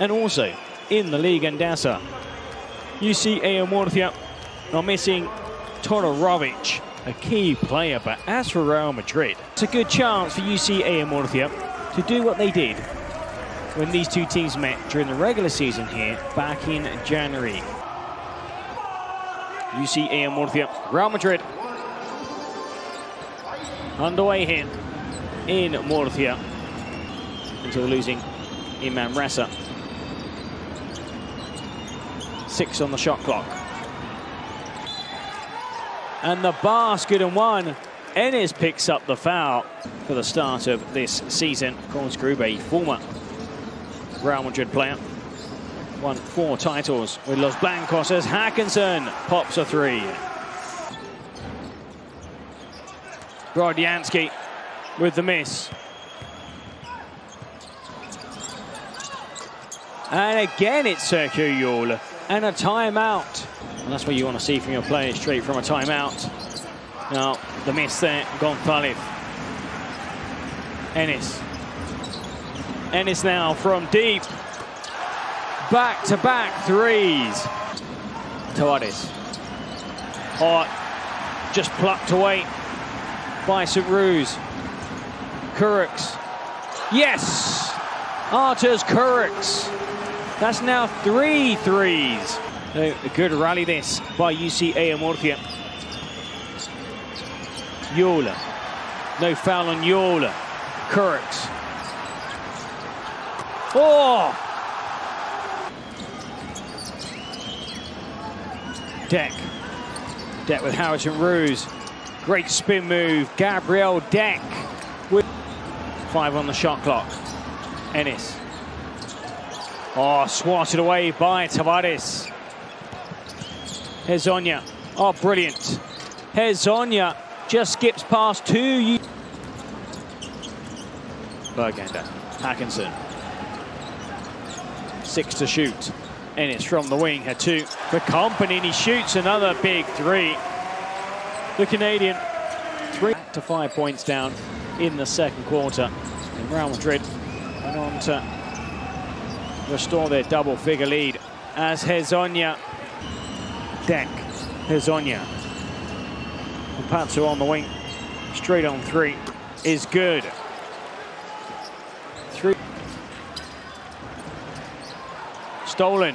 and also in the Liga Endesa. UCAM Murcia are missing Todorovic, a key player, but as for Real Madrid, it's a good chance for UCAM Murcia to do what they did when these two teams met during the regular season here back in January. UCAM Murcia, Real Madrid underway here in Murcia until losing in Manresa. Six on the shot clock. And the basket and one. Ennis picks up the foul for the start of this season. Collins Grube, former Real Madrid player. Won four titles with Los Blancos as Hakanson pops a three. Brodyansky with the miss. And again, it's Sergio Llull. And a timeout. And that's what you want to see from your players, straight from a timeout. Now, the miss there, Gonzalez. Ennis. Ennis now from deep. Back-to-back threes. Tavares. Hot. Just plucked away by Sant-Roos. Yes! Arturs Kurucs. That's now three threes. A good rally this by UCAM Murcia. Yola. No foul on Yola. Kurucs. Oh! Deck. Deck with Harrison Ruse. Great spin move. Gabriel Deck with five on the shot clock. Ennis. Oh, swatted away by Tavares. Hezonja. Oh, brilliant. Hezonja just skips past two. Birgander. Hakanson. Six to shoot. Ennis from the wing had two for company and he shoots another big three. The Canadian three to five points down in the second quarter. And Real Madrid went on to restore their double figure lead as Hezonja Deck. Hezonja. Patsu on the wing. Straight on three is good. Three. Stolen.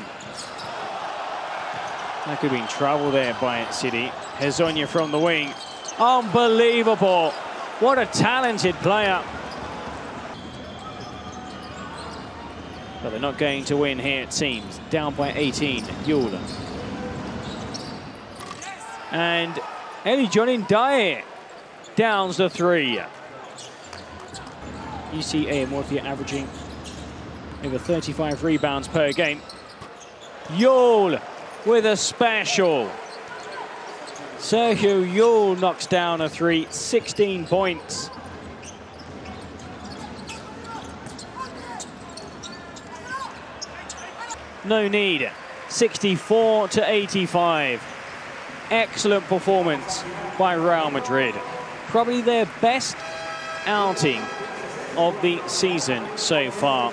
That could have been trouble there by City. Hezonja from the wing. Unbelievable. What a talented player. But they're not going to win here, it seems. Down by 18, Llull. And Eli John Ndiaye downs the three. UCAM Murcia averaging over 35 rebounds per game. Llull with a special. Sergio Llull knocks down a three, 16 points. No need, 64 to 85. Excellent performance by Real Madrid. Probably their best outing of the season so far.